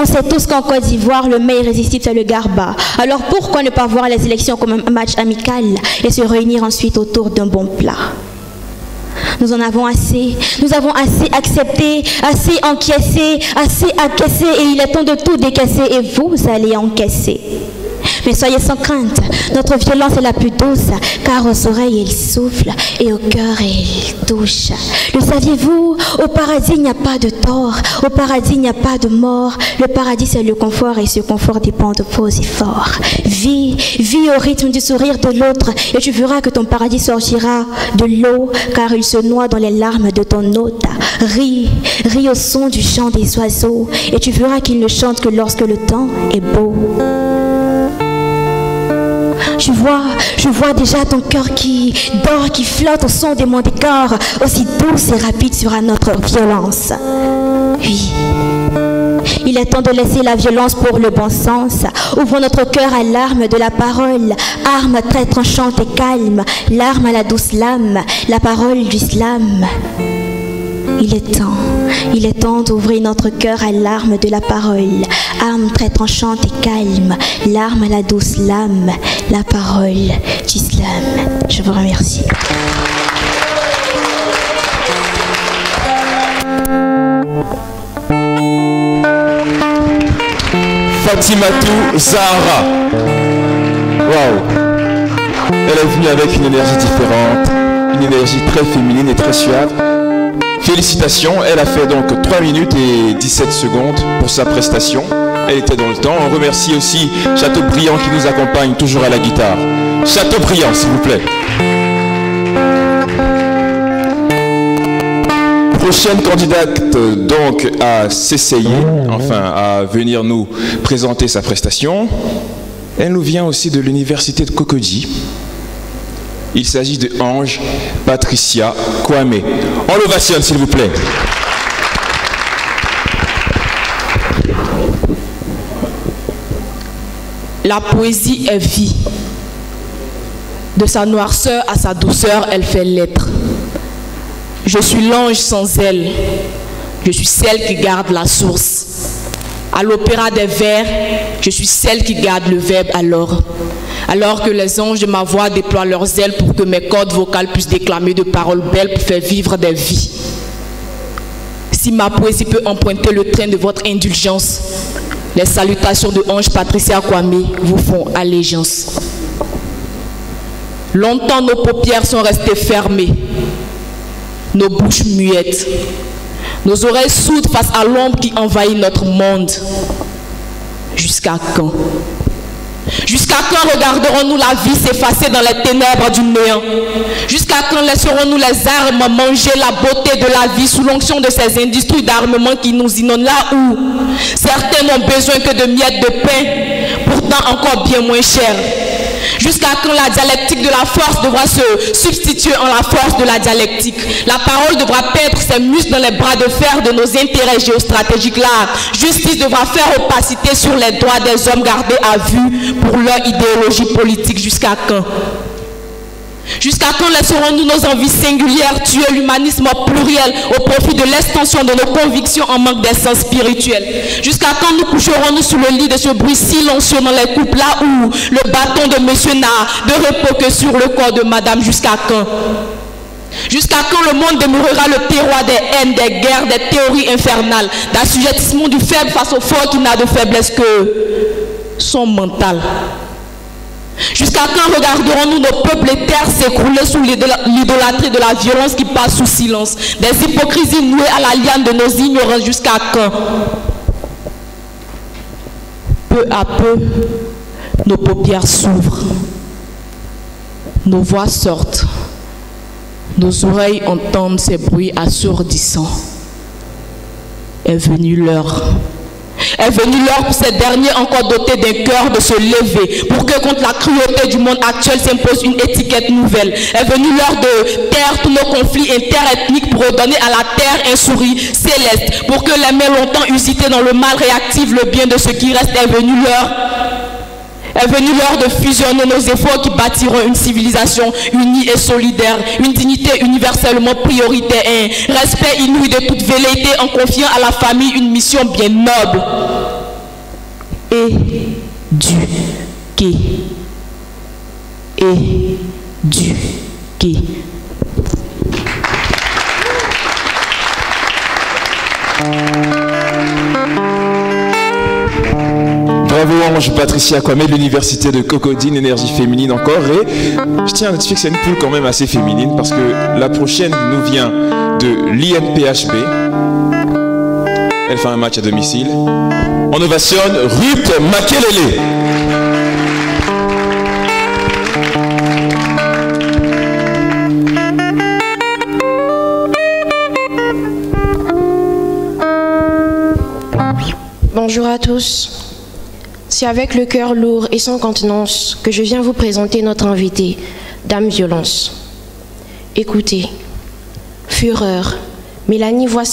On sait tous qu'en Côte d'Ivoire, le meilleur irrésistible, c'est le Garba. Alors pourquoi ne pas voir les élections comme un match amical et se réunir ensuite autour d'un bon plat? Nous en avons assez. Nous avons assez accepté, assez encaissé, assez accaissé et il est temps de tout décaisser et vous allez encaisser. Mais soyez sans crainte, notre violence est la plus douce, car aux oreilles elle souffle et au cœur elle touche. Le saviez-vous? Au paradis il n'y a pas de tort, au paradis il n'y a pas de mort. Le paradis c'est le confort et ce confort dépend de vos efforts. Vis, vis au rythme du sourire de l'autre et tu verras que ton paradis sortira de l'eau, car il se noie dans les larmes de ton hôte. Ris, ris au son du chant des oiseaux et tu verras qu'ils ne chantent que lorsque le temps est beau. Je vois, je vois déjà ton cœur qui dort, qui flotte au son des corps. Aussi douce et rapide sera notre violence. Oui. Il est temps de laisser la violence pour le bon sens. Ouvrons notre cœur à l'arme de la parole, arme très tranchante et calme, l'arme à la douce lame, la parole du slam. Il est temps, il est temps d'ouvrir notre cœur à l'arme de la parole, arme très tranchante et calme, l'arme à la douce lame, la parole d'islam. Je vous remercie. Fatimatou Zahara. Waouh. Elle est venue avec une énergie différente, une énergie très féminine et très suave. Félicitations, elle a fait donc 3 minutes et 17 secondes pour sa prestation. Elle était dans le temps. On remercie aussi Chateaubriand qui nous accompagne toujours à la guitare. Chateaubriand, s'il vous plaît. Prochaine candidate donc à s'essayer, enfin à venir nous présenter sa prestation. Elle nous vient aussi de l'université de Cocody. Il s'agit de Ange Patricia Kwame. On s'il vous plaît. La poésie est vie. De sa noirceur à sa douceur, elle fait l'être. Je suis l'ange sans elle. Je suis celle qui garde la source. À l'opéra des vers, je suis celle qui garde le verbe alors. Alors que les anges de ma voix déploient leurs ailes pour que mes cordes vocales puissent déclamer de paroles belles pour faire vivre des vies. Si ma poésie peut emprunter le train de votre indulgence, les salutations de Ange Patricia Kwame vous font allégeance. Longtemps nos paupières sont restées fermées, nos bouches muettes, nos oreilles sourdes face à l'ombre qui envahit notre monde. Jusqu'à quand? Jusqu'à quand regarderons-nous la vie s'effacer dans les ténèbres du néant? Jusqu'à quand laisserons-nous les armes manger la beauté de la vie sous l'onction de ces industries d'armement qui nous inondent là où certains n'ont besoin que de miettes de pain, pourtant encore bien moins chères? Jusqu'à quand la dialectique de la force devra se substituer en la force de la dialectique? La parole devra perdre ses muscles dans les bras de fer de nos intérêts géostratégiques. La justice devra faire opacité sur les droits des hommes gardés à vue pour leur idéologie politique. Jusqu'à quand? Jusqu'à quand laisserons-nous nos envies singulières tuer l'humanisme pluriel au profit de l'extension de nos convictions en manque d'essence spirituel Jusqu'à quand nous coucherons-nous sous le lit de ce bruit silencieux dans les couples là où le bâton de monsieur n'a de repos que sur le corps de madame? Jusqu'à quand? Jusqu'à quand le monde demeurera le terroir des haines, des guerres, des théories infernales, d'assujettissement du faible face au fort qui n'a de faiblesse que son mental? Jusqu'à quand regarderons-nous nos peuples et terres s'écrouler sous l'idolâtrie de la violence qui passe sous silence? Des hypocrisies nouées à la liane de nos ignorances jusqu'à quand? Peu à peu, nos paupières s'ouvrent, nos voix sortent, nos oreilles entendent ces bruits assourdissants. Est venue l'heure est venu l'heure pour ces derniers encore dotés d'un cœur de se lever pour que contre la cruauté du monde actuel s'impose une étiquette nouvelle. Est venu l'heure de taire tous nos conflits interethniques pour redonner à la terre un sourire céleste pour que les mains longtemps usitées dans le mal réactivent le bien de ce qui reste. Est venu l'heure est venue l'heure de fusionner nos efforts qui bâtiront une civilisation unie et solidaire, une dignité universellement prioritaire, un respect inouï de toute velléité en confiant à la famille une mission bien noble. Éduquer. Éduquer. Bravo Ange Patricia Kwame l'université de Cocodine, énergie féminine encore. Et je tiens à notifier que c'est une poule quand même assez féminine parce que la prochaine nous vient de l'INPHB. Elle fait un match à domicile. On ovationne Ruth Makelele. Bonjour à tous. C'est avec le cœur lourd et sans contenance que je viens vous présenter notre invitée, Dame Violence. Écoutez, Fureur, Mélanie voit